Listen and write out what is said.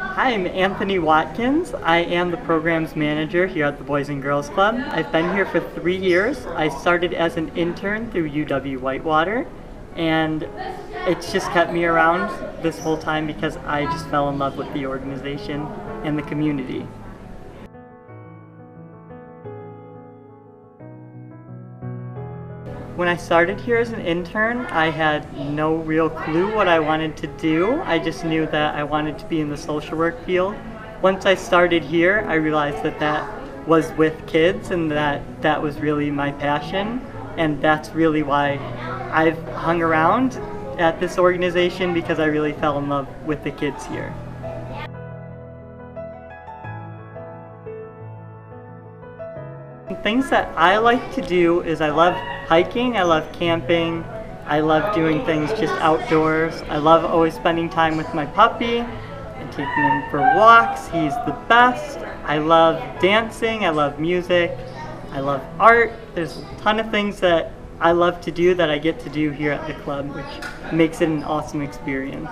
Hi, I'm Anthony Watkins. I am the programs manager here at the Boys and Girls Club. I've been here for three years. I started as an intern through UW Whitewater, and it's just kept me around this whole time because I just fell in love with the organization and the community. When I started here as an intern, I had no real clue what I wanted to do. I just knew that I wanted to be in the social work field. Once I started here, I realized that that was with kids and that that was really my passion. And that's really why I've hung around at this organization because I really fell in love with the kids here. Things that I like to do is I love hiking, I love camping, I love doing things just outdoors. I love always spending time with my puppy and taking him for walks. He's the best. I love dancing, I love music, I love art. There's a ton of things that I love to do that I get to do here at the club, which makes it an awesome experience.